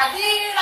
Radhira.